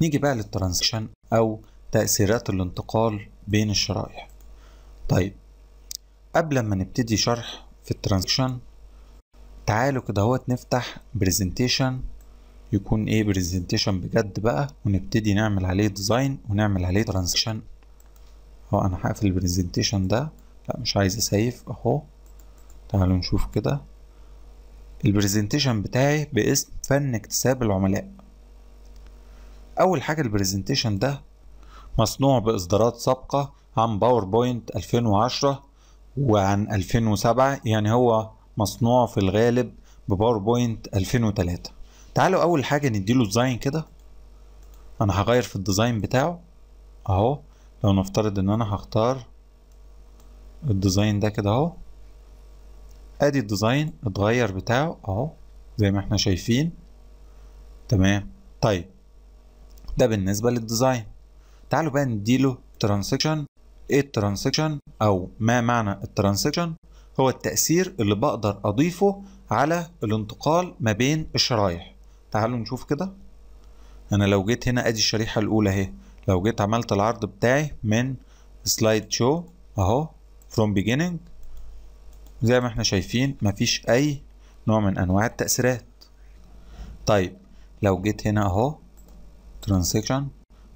نيجي بقى لل transition أو تأثيرات الانتقال بين الشرائح. طيب قبل ما نبتدي شرح في ال transition تعالوا كده أهوت نفتح presentation يكون إيه presentation بجد بقى ونبتدي نعمل عليه design ونعمل عليه transition أهو أنا هقفل ال presentation ده. لأ مش عايز أ save. أهو تعالوا نشوف كده. ال presentation بتاعي باسم فن اكتساب العملاء. أول حاجة ال presentation ده مصنوع بإصدارات سابقة عن PowerPoint 2010 وعن 2007 يعني هو مصنوع في الغالب ب PowerPoint 2003 تعالوا أول حاجة نديله design كده. أنا هغير في ال design بتاعه أهو. لو نفترض إن أنا هختار ال design ده كده أهو. أدي ال design اتغير بتاعه أهو زي ما إحنا شايفين. تمام؟ طيب. ده بالنسبة لل design. تعالوا بقى نديله transition إيه ال transition أو ما معنى ال transition هو التأثير اللي بقدر أضيفه على الانتقال ما بين الشرايح. تعالوا نشوف كده. أنا لو جيت هنا أدي الشريحة الأولى أهي. لو جيت عملت العرض بتاعي من slide show أهو from beginning زي ما إحنا شايفين مفيش أي نوع من أنواع التأثيرات. طيب لو جيت هنا أهو transition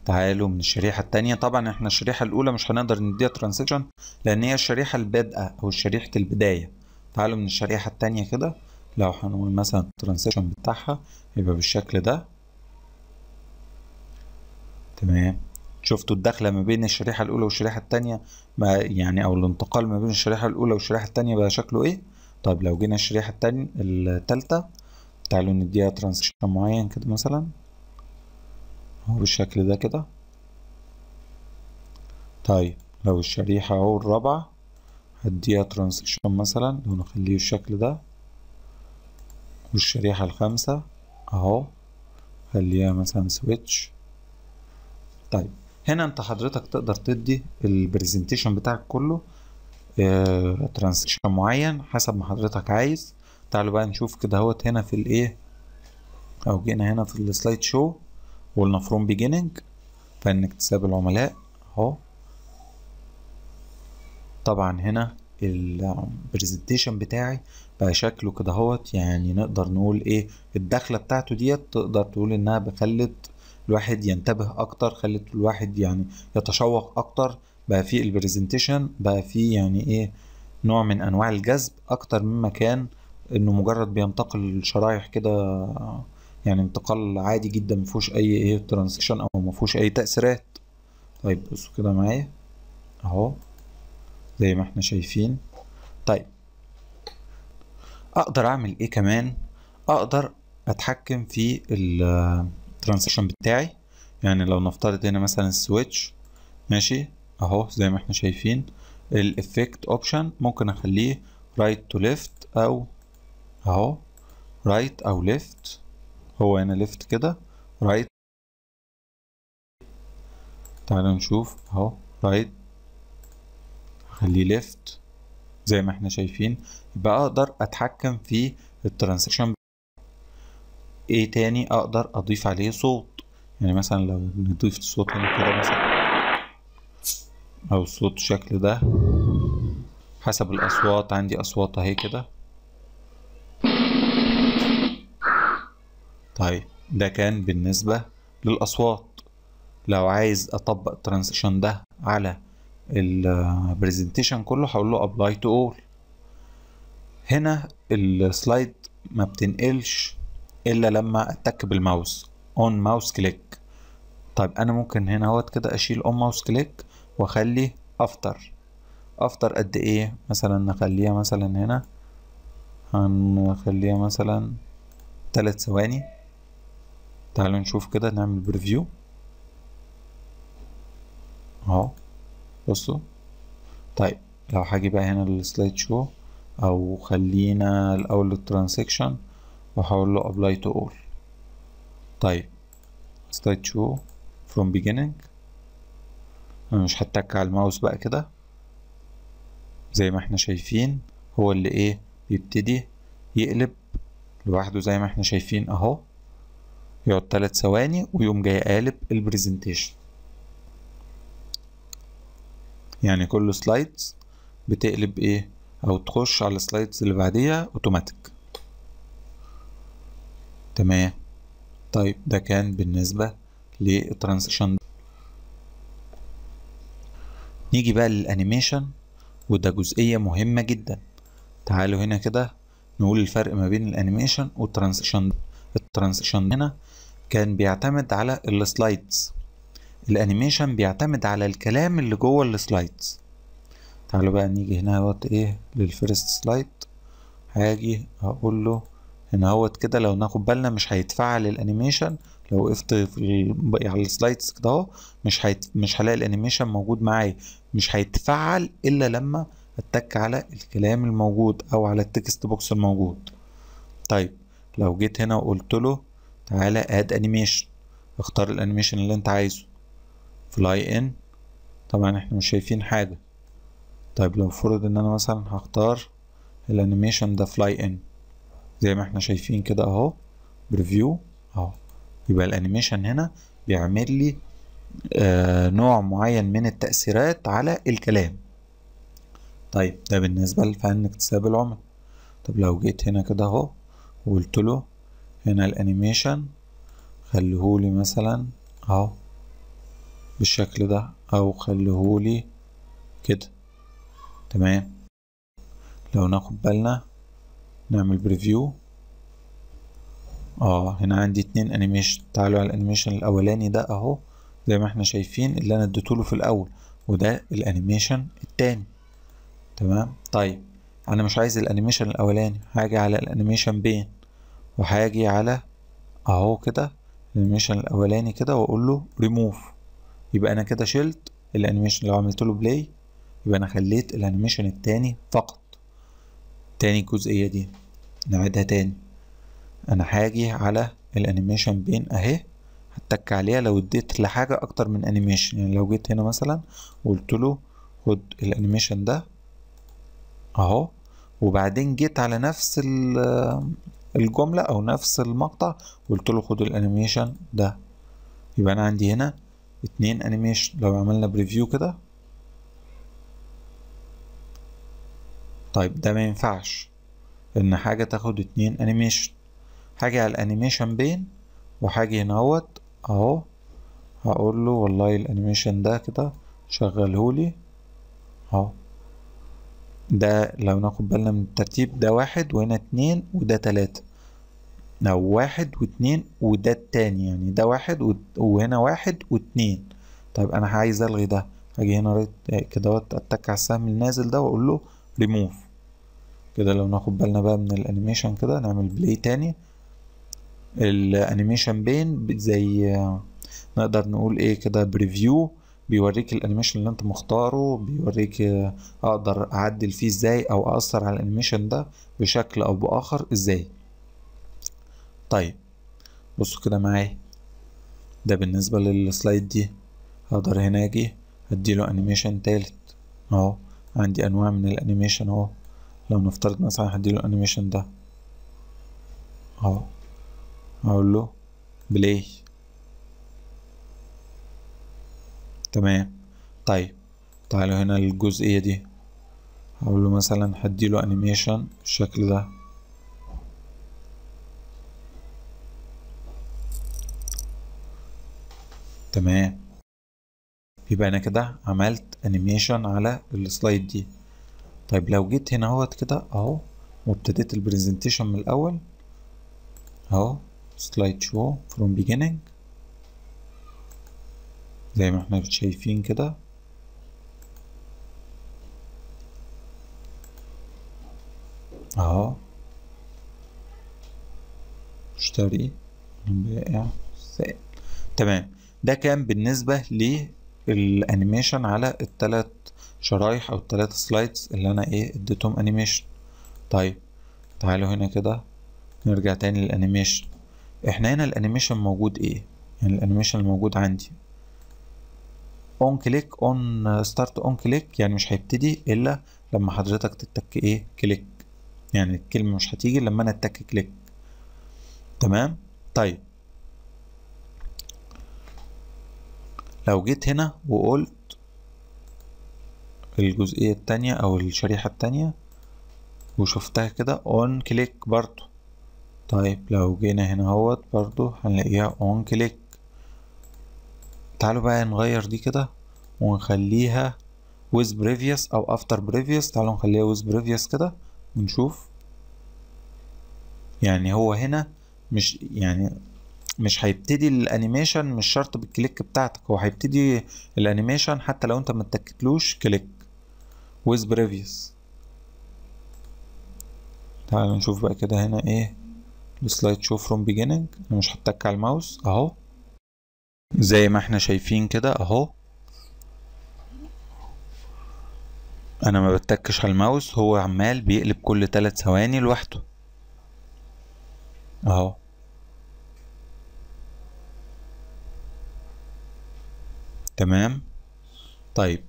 تعالوا من الشريحة التانية. طبعا إحنا الشريحة الأولى مش هنقدر نديها transition لأن هي الشريحة البادئة أو شريحة البداية. تعالوا من الشريحة التانية كده. لو هنقول مثلا ال transition بتاعها يبقى بالشكل ده. تمام. شفتوا الدخلة ما بين الشريحة الأولى والشريحة التانية؟ ما يعني أو الانتقال ما بين الشريحة الأولى والشريحة التانية بقى شكله إيه؟ طيب لو جينا الشريحة التانية التالتة تعالوا نديها transition معين كده مثلا. بالشكل ده كده. طيب لو الشريحة أهو الرابعة هديها transition مثلا لو نخليه الشكل ده. والشريحة الخامسة أهو خليها مثلا switch طيب هنا أنت حضرتك تقدر تدي ال presentation بتاعك كله آه transition معين حسب ما حضرتك عايز. تعالوا بقى نشوف كده أهوت هنا في الإيه أو جينا هنا في ال slide show قلنا from beginning فن اكتساب العملاء. أهو. طبعا هنا ال presentation بتاعي بقى شكله كده أهوت. يعني نقدر نقول إيه الدخلة بتاعته ديت تقدر تقول إنها خلت الواحد ينتبه أكتر خلت الواحد يعني يتشوق أكتر. بقى في ال presentation بقى في يعني إيه نوع من أنواع الجذب أكتر مما كان إنه مجرد بينتقل الشرايح كده يعني انتقال عادي جدا مفيهوش أي إيه transition أو مفيهوش أي تأثيرات. طيب بصوا كده معايا. أهو زي ما إحنا شايفين. طيب أقدر أعمل إيه كمان؟ أقدر أتحكم في ال transition بتاعي. يعني لو نفترض هنا مثلا ال switch ماشي؟ أهو زي ما إحنا شايفين. ال effect option ممكن أخليه right to left أو أهو right أو left هو هنا left كده right تعالوا نشوف أهو right خليه left زي ما إحنا شايفين. يبقى أقدر أتحكم في ال transition إيه تاني أقدر أضيف عليه؟ صوت. يعني مثلا لو نضيف الصوت هنا كده مثلا أو الصوت الشكل ده حسب الأصوات. عندي أصوات أهي كده. طيب ده كان بالنسبة للأصوات. لو عايز أطبق ال transition ده على ال presentation كله هقول له apply to all. هنا ال slide ما بتنقلش إلا لما أتك بال mouse. on mouse click. طيب أنا ممكن هنا أهوت كده أشيل on mouse click وأخلي after after قد إيه؟ مثلا نخليها مثلا هنا. هنخليها مثلا تلات ثواني. تعالوا نشوف كده نعمل preview اهو بصوا. طيب لو هاجي بقى هنا لل slide show أو خلينا الأول ال transition وهقول له apply to all. طيب slide show from beginning. أنا مش هتك على الماوس بقى كده. زي ما إحنا شايفين هو اللي إيه بيبتدي يقلب لوحده زي ما إحنا شايفين أهو. يقعد تلات ثواني ويقوم جاي قالب ال presentation. يعني كل slides بتقلب إيه؟ أو تخش على ال slides اللي بعديها اوتوماتيك تمام؟ طيب ده كان بالنسبة لل transition نيجي بقى لل animation وده جزئية مهمة جدا. تعالوا هنا كده نقول الفرق ما بين ال animation وال transition ال transition هنا كان بيعتمد على ال slides. ال animation بيعتمد على الكلام اللي جوه ال slides. تعالوا بقى نيجي هنا اهوت إيه لل first slide. هاجي هقول له هنا اهوت كده لو ناخد بالنا مش هيتفعل ال animation. لو وقفت في. على ال slides كده اهو مش هيت... مش هلاقي ال animation موجود معايا. مش هيتفعل إلا لما اتك على الكلام الموجود أو على ال text box الموجود. طيب لو جيت هنا وقلت له تعالى add animation اختار ال animation اللي انت عايزه. fly in طبعا إحنا مش شايفين حاجة. طيب لو فرض ان أنا مثلا هختار ال animation ده fly in زي ما إحنا شايفين كده اهو. preview اهو. يبقى ال animation هنا بيعمل لي آه نوع معين من التأثيرات على الكلام. طيب ده بالنسبة لفن اكتساب العملاء. طب لو جيت هنا كده اهو وقلت له هنا ال animation خليهولي مثلا أهو بالشكل ده أو خليهولي كده. تمام؟ لو ناخد بالنا نعمل preview آه هنا عندي اتنين animation تعالوا على ال animation الأولاني ده أهو زي ما إحنا شايفين اللي أنا اديتهوله في الأول وده ال animation التاني. تمام؟ طيب أنا مش عايز ال animation الأولاني هاجي على ال animation pane وهاجي على أهو كده ال animation الأولاني كده وأقول له ريموف يبقى أنا كده شلت ال animation لو عملت له play يبقى أنا خليت ال animation التاني فقط. تاني الجزئية دي نعيدها تاني. أنا هاجي على ال animation pane أهي هتك عليها لو اديت لحاجة أكتر من animation يعني لو جيت هنا مثلا وقلت له خد ال animation ده أهو وبعدين جيت على نفس الجملة أو نفس المقطع وقلت له خد ال animation ده. يبقى أنا عندي هنا اتنين animation لو عملنا preview كده. طيب ده ما ينفعش. إن حاجة تاخد اتنين animation هاجي على ال animation pane وهاجي هنا اهوت أهو. هقول له والله ال animation ده كده شغلهولي. أهو. ده لو ناخد بالنا من الترتيب ده واحد وهنا اتنين وده تلاتة. أو واحد واتنين وده التاني يعني ده واحد وهنا واحد واتنين. طيب أنا عايز ألغي ده. هاجي هنا كده أتك على السهم النازل ده وأقول له ريموف كده لو ناخد بالنا بقى من ال animation كده نعمل play تاني. ال animation pane زي نقدر نقول إيه كده preview بيوريك ال animation اللي انت مختاره بيوريك أقدر اعدل فيه إزاي أو اثر على ال animation ده بشكل أو بآخر إزاي. طيب بصوا كده معايا. ده بالنسبة لل slide دي. هقدر هنا أجي اديله animation تالت. اهو عندي انواع من ال animation اهو. لو نفترض مثلا هديله ال animation ده. اهو أقول له play تمام. طيب تعالوا هنا الجزئية دي. هقول له مثلا هديله animation بالشكل ده. تمام. يبقى أنا كده عملت animation على ال slide دي. طيب لو جيت هنا أهوت كده أهو وابتديت ال presentation من الأول أهو slide show from beginning زي ما إحنا شايفين كده. اهو. اشتري بائع سائل. تمام. ده كان بالنسبة لل animation على التلات شرايح أو التلات slides اللي أنا إيه اديتهم animation. طيب تعالوا هنا كده نرجع تاني لل animation. إحنا هنا ال animation موجود إيه؟ يعني ال animation الموجود عندي. on click on start on click يعني مش هيبتدي إلا لما حضرتك تتك إيه؟ click يعني الكلمة مش هتيجي لما أنا أتك click تمام؟ طيب. لو جيت هنا وقلت الجزئية التانية أو الشريحة التانية وشفتها كده on click برضو. طيب لو جينا هنا أهوت برضو هنلاقيها on click تعالوا بقى نغير دي كده ونخليها with previous أو after previous. تعالوا نخليها with previous كده ونشوف. يعني هو هنا مش يعني مش هيبتدي ال animation مش شرط بال click بتاعتك هو هيبتدي ال animation حتى لو انت ما اتكتلوش click with previous. تعالوا نشوف بقى كده هنا إيه ال slide show from beginning أنا مش هتك على الماوس أهو. زي ما إحنا شايفين كده اهو. أنا ما بتكش على الماوس هو عمال بيقلب كل تلات ثواني لوحده. اهو. تمام؟ طيب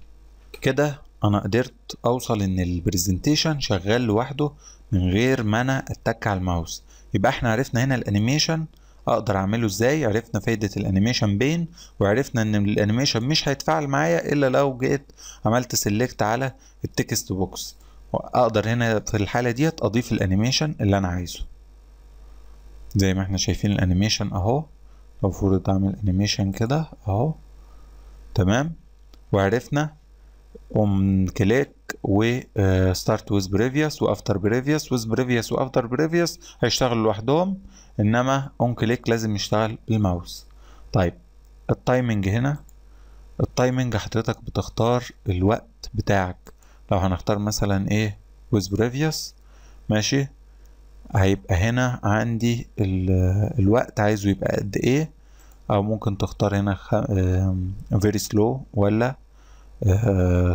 كده أنا قدرت اوصل ان ال presentation شغال لوحده من غير ما أنا اتك على الماوس. يبقى إحنا عرفنا هنا ال animation أقدر أعمله إزاي؟ عرفنا فايدة ال animation pane وعرفنا إن ال animation مش هيتفاعل معايا إلا لو جيت عملت select على ال text box أقدر هنا في الحالة ديت أضيف ال animation اللي أنا عايزه. زي ما إحنا شايفين ال animation أهو. لو فرض أعمل animation كده أهو. تمام؟ وعرفنا on click و start with previous و after previous with previous و after previous هيشتغلوا لوحدهم. إنما on click لازم يشتغل بالماوس. طيب ال timing هنا. ال timing حضرتك بتختار الوقت بتاعك. لو هنختار مثلا إيه؟ with previous ماشي؟ هيبقى هنا عندي الوقت عايزه يبقى قد إيه؟ أو ممكن تختار هنا very slow ولا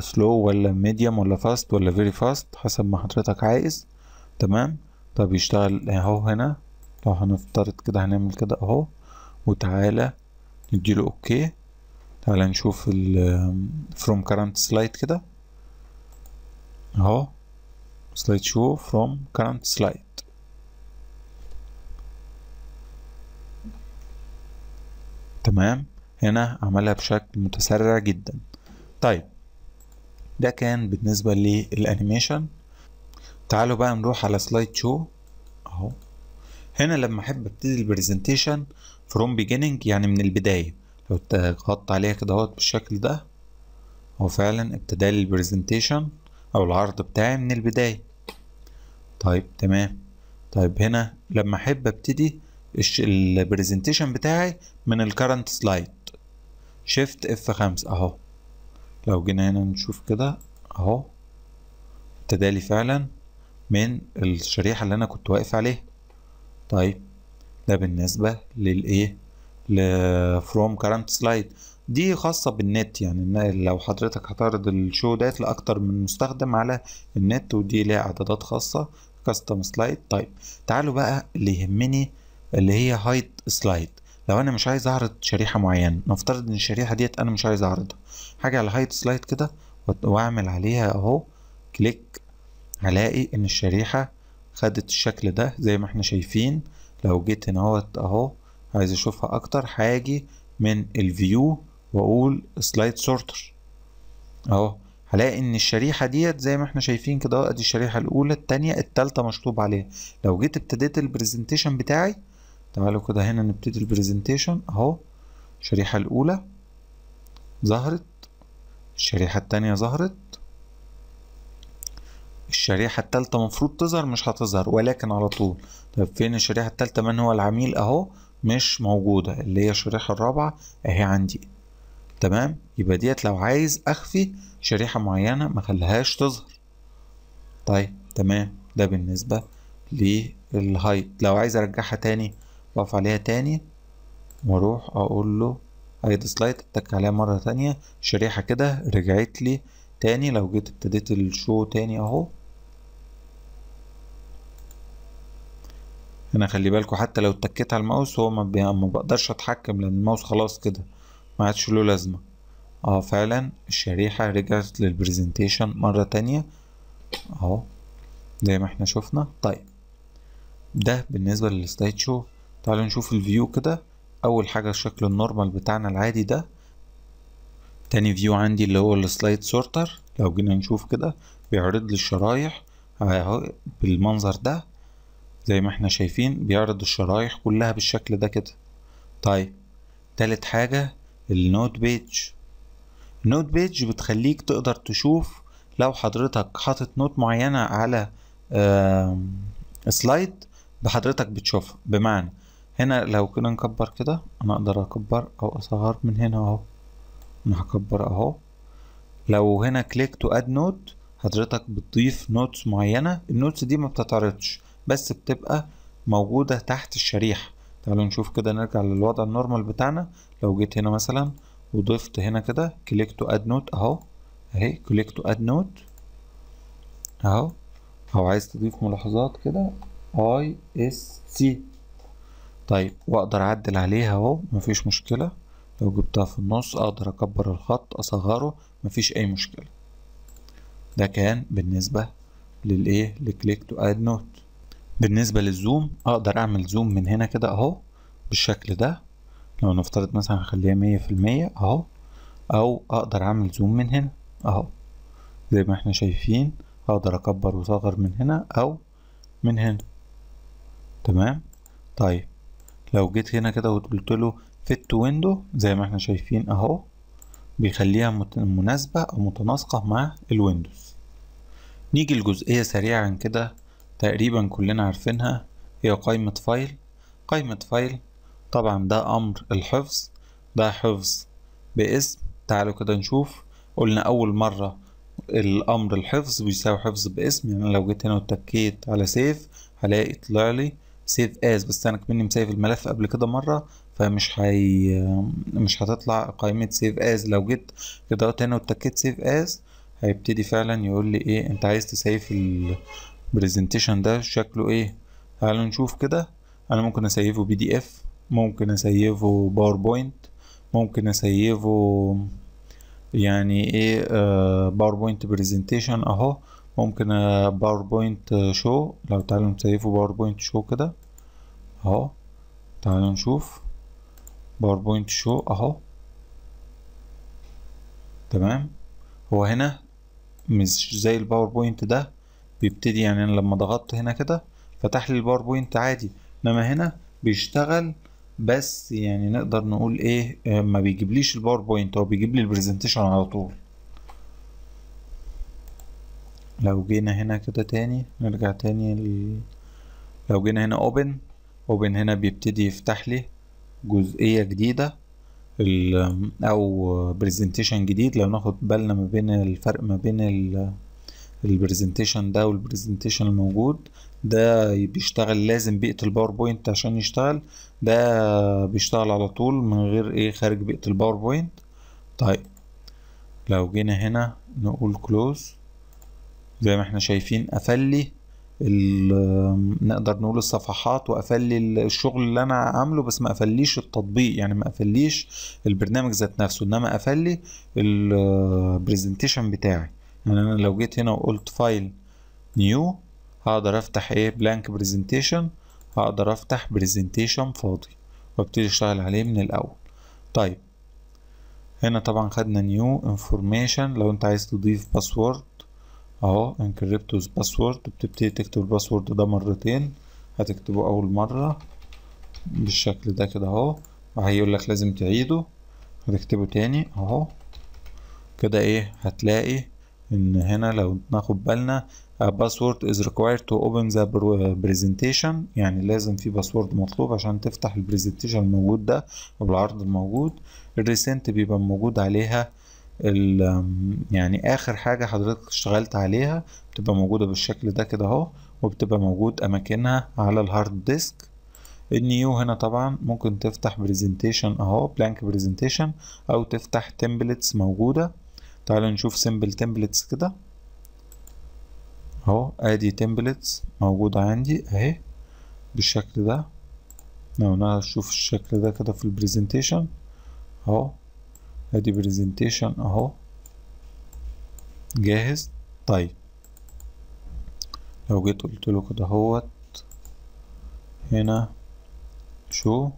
slow ولا medium ولا fast ولا very fast حسب ما حضرتك عايز. تمام؟ طب يشتغل أهو هنا. لو هنفترض كده هنعمل كده أهو. وتعالى نديله okay. تعالى نشوف ال from current slide كده. أهو. Slide show from current slide. تمام. هنا عملها بشكل متسرع جدا. طيب. ده كان بالنسبة لل animation. تعالوا بقى نروح على slide show أهو. هنا لما أحب أبتدي ال presentation from beginning يعني من البداية. لو ضغطت عليها كده أهوت بالشكل ده هو فعلا ابتدى لي ال presentation أو العرض بتاعي من البداية. طيب تمام. طيب هنا لما أحب أبتدي ال presentation بتاعي من ال current slide shift F خمسة أهو. لو جينا هنا نشوف كده أهو. ابتدالي فعلا من الشريحة اللي أنا كنت واقف عليها. طيب ده بالنسبة للإيه؟ ل from current slide دي خاصة بالنت يعني لو حضرتك هتعرض ال show ديت لأكتر من مستخدم على النت ودي ليها إعدادات خاصة custom slide طيب تعالوا بقى اللي يهمني اللي هي hide slide لو أنا مش عايز أعرض شريحة معينة نفترض إن الشريحة ديت أنا مش عايز أعرضها. حاجة على hide slide كده وأعمل عليها أهو click هلاقي إن الشريحة خدت الشكل ده زي ما إحنا شايفين. لو جيت هنا اهوت اهو عايز اشوفها أكتر هاجي من ال view واقول slide sorter. اهو هلاقي ان الشريحة ديت زي ما إحنا شايفين كده ادي الشريحة الاولى التانية التالتة مشطوب عليها. لو جيت ابتديت ال presentation بتاعي تعالوا كده هنا نبتدي ال presentation اهو. الشريحة الاولى ظهرت الشريحة التانية ظهرت. الشريحة التالتة مفروض تظهر مش هتظهر ولكن على طول. طيب فين الشريحة التالتة؟ من هو العميل؟ أهو مش موجودة اللي هي الشريحة الرابعة أهي عندي. تمام؟ يبقى ديت لو عايز أخفي شريحة معينة ما خليهاش تظهر. طيب تمام. ده بالنسبة لل hide. لو عايز أرجعها تاني بقف عليها تاني وأروح أقول له hide slide أتك عليها مرة تانية. شريحة كده رجعت لي تاني لو جيت ابتديت ال show تاني أهو. هنا خلي بالكوا حتى لو اتكيت على الماوس هو ما, بقدرش اتحكم لأن الماوس خلاص كده ما عادش له لازمة. آه فعلا الشريحة رجعت لل presentation مرة تانية. اهو زي ما إحنا شفنا. طيب ده بالنسبة لل slide show تعالوا نشوف ال view كده. أول حاجة الشكل ال normal بتاعنا العادي ده. تاني view عندي اللي هو ال slide sorter لو جينا نشوف كده بيعرض لي الشرايح. اهو بالمنظر ده. زي ما إحنا شايفين بيعرض الشرايح كلها بالشكل ده كده. طيب تالت حاجة ال note page. ال note page بتخليك تقدر تشوف لو حضرتك حاطط note معينة على slide بحضرتك بتشوفها. بمعنى هنا لو كنا نكبر كده أنا أقدر أكبر أو أصغر من هنا أهو. أنا هكبر أهو. لو هنا click to add note حضرتك بتضيف notes معينة. ال notes دي ما بتتعرضش. بس بتبقى موجودة تحت الشريحة. تعالوا نشوف كده نرجع للوضع ال normal بتاعنا. لو جيت هنا مثلا وضفت هنا كده click to add note أهو. أهي click to add note أهو. أو عايز تضيف ملاحظات كده ESC طيب وأقدر أعدل عليها أهو مفيش مشكلة. لو جبتها في النص أقدر أكبر الخط أصغره مفيش أي مشكلة. ده كان بالنسبة للإيه؟ ل click to add note بالنسبة لل zoom أقدر أعمل zoom من هنا كده أهو بالشكل ده. لو نفترض مثلا هخليها مية في المية أهو أو أقدر أعمل zoom من هنا أهو. زي ما إحنا شايفين أقدر أكبر وأصغر من هنا أو من هنا. تمام؟ طيب لو جيت هنا كده وقلت له fit window زي ما إحنا شايفين أهو بيخليها مناسبة أو متناسقة مع ال window نيجي لجزئية سريعا كده تقريبا كلنا عارفينها هي قائمة file. قائمة file طبعا ده أمر الحفظ ده حفظ باسم. تعالوا كده نشوف. قلنا أول مرة الأمر الحفظ بيساوي حفظ باسم يعني لو جيت هنا واتكيت على save هلاقي طلع لي save as بس أنا كمني مسيف الملف قبل كده مرة فمش هي مش هتطلع قائمة save as لو جيت كده هنا واتكيت save as هيبتدي فعلا يقول لي إيه أنت عايز تسيف ال presentation ده شكله إيه؟ تعالوا نشوف كده. أنا ممكن أسيفه PDF ممكن أسيفه PowerPoint ممكن أسيفه يعني إيه؟ PowerPoint presentation أهو. ممكن PowerPoint show لو تعالوا نسيفه PowerPoint show كده. أهو. تعالوا نشوف. PowerPoint show أهو. تمام. هو هنا مش زي ال PowerPoint ده. بيبتدي يعني أنا لما ضغطت هنا كده فتح لي ال PowerPoint عادي إنما هنا بيشتغل بس يعني نقدر نقول إيه ما بيجيبليش ال PowerPoint هو بيجيب لي ال presentation على طول لو جينا هنا كده تاني نرجع تاني. لو جينا هنا open open هنا بيبتدي يفتح لي جزئية جديدة. أو presentation جديد لو ناخد بالنا ما بين الفرق ما بين ال... ال presentation ده وال presentation الموجود ده بيشتغل لازم بيئة ال PowerPoint عشان يشتغل ده بيشتغل على طول من غير إيه خارج بيئة ال PowerPoint طيب لو جينا هنا نقول close زي ما إحنا شايفين قفل لي نقدر نقول الصفحات وقفل لي الشغل اللي أنا عامله بس ما قفليش التطبيق يعني ما قفليش البرنامج ذات نفسه إنما قفل لي ال presentation بتاعي. يعني أنا لو جيت هنا وقلت file new هقدر أفتح إيه؟ blank presentation هقدر أفتح presentation فاضي وأبتدي أشتغل عليه من الأول. طيب هنا طبعا خدنا new information لو أنت عايز تضيف password أهو encrypt with password بتبتدي تكتب ال password ده مرتين هتكتبه أول مرة بالشكل ده كده أهو. وهيقول لك لازم تعيده هتكتبه تاني أهو. كده إيه؟ هتلاقي إن هنا لو ناخد بالنا password is required to open the presentation. يعني لازم في password مطلوب عشان تفتح ال presentation الموجود ده أو العرض الموجود. ال recent بيبقى موجود عليها يعني آخر حاجة حضرتك اشتغلت عليها بتبقى موجودة بالشكل ده كده أهو وبتبقى موجود أماكنها على ال hard disk ال new هنا طبعا ممكن تفتح presentation أهو blank presentation أو تفتح templates موجودة. تعالوا نشوف sample templates كده. أهو ادي templates موجودة عندي أهي بالشكل ده. لو نشوف الشكل ده كده في ال presentation أهو ادي presentation أهو. جاهز؟ طيب. لو جيت قلت له كده أهوت هنا show؟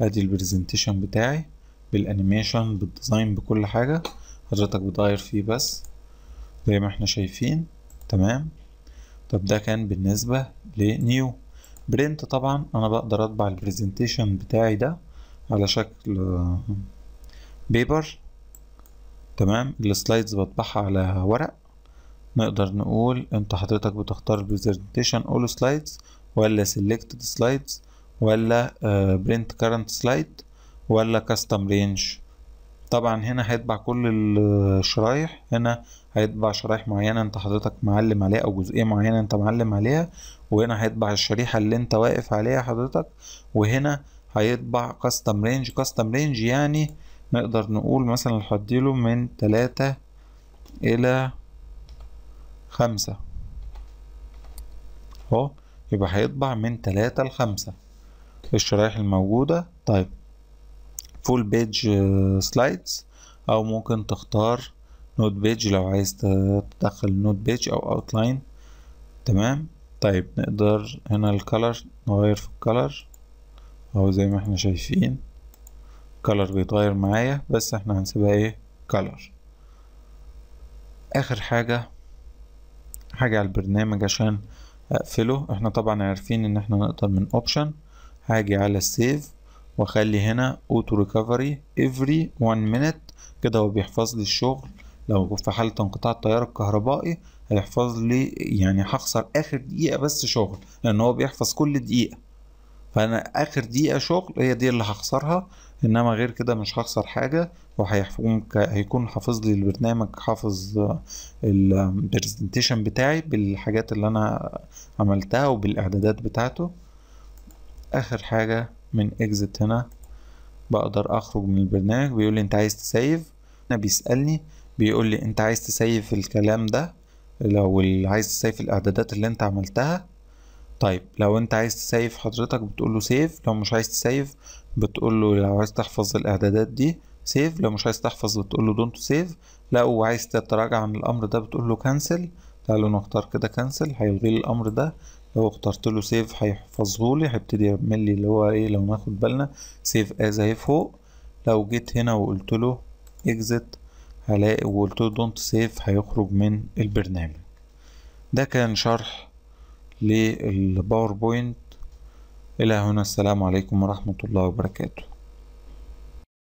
ادي ال presentation بتاعي بال animation بال design بكل حاجة. حضرتك بتغير فيه بس زي ما إحنا شايفين تمام؟ طب ده كان بالنسبة ل new. print طبعا أنا بقدر أطبع ال presentation بتاعي ده على شكل paper تمام؟ ال slides بطبعها على ورق. نقدر نقول أنت حضرتك بتختار ال presentation all slides ولا selected slides ولا print current slide ولا custom range طبعا هنا هيطبع كل الشرايح. هنا هيطبع شرايح معينة انت حضرتك معلم عليها أو جزئية معينة انت معلم عليها. وهنا هيطبع الشريحة اللي انت واقف عليها حضرتك. وهنا هيطبع custom range custom range يعني نقدر نقول مثلا هديله من تلاتة إلى خمسة. أهو يبقى هيطبع من تلاتة لخمسة. الشرايح الموجودة. طيب. full page slides أو ممكن تختار note page لو عايز تدخل note page أو outline تمام؟ طيب نقدر هنا ال color نغير في ال color أهو زي ما إحنا شايفين. ال color بيتغير معايا بس إحنا هنسيبها إيه؟ color آخر حاجة حاجة على البرنامج عشان أقفله. إحنا طبعا عارفين إن إحنا نقدر من option هاجي على ال save واخلي هنا auto recovery every 1 minute كده هو بيحفظ لي الشغل. لو في حالة انقطاع التيار الكهربائي هيحفظ لي يعني هخسر آخر دقيقة بس شغل لأن هو بيحفظ كل دقيقة. فأنا آخر دقيقة شغل هي دي اللي هخسرها إنما غير كده مش هخسر حاجة وهيكون حافظ لي البرنامج حافظ ال presentation بتاعي بالحاجات اللي أنا عملتها وبالإعدادات بتاعته. آخر حاجة من exit هنا بقدر أخرج من البرنامج بيقول لي أنت عايز تسيف؟ هنا بيسألني بيقول لي أنت عايز تسيف الكلام ده؟ لو عايز تسيف الإعدادات اللي أنت عملتها؟ طيب لو أنت عايز تسيف حضرتك بتقول له save لو مش عايز تسيف بتقول له لو عايز تحفظ الإعدادات دي save لو مش عايز تحفظ بتقول له don't save لا وعايز تتراجع عن الأمر ده بتقول له cancel تعالوا نختار كده cancel هيلغي الأمر ده. لو اخترت له save هيحفظه لي هيبتدي يعمل لي اللي هو إيه لو ناخد بالنا save as اهي فوق. لو جيت هنا وقلت له exit هلاقي وقلت له don't save هيخرج من البرنامج. ده كان شرح للباوربوينت إلى هنا السلام عليكم ورحمة الله وبركاته.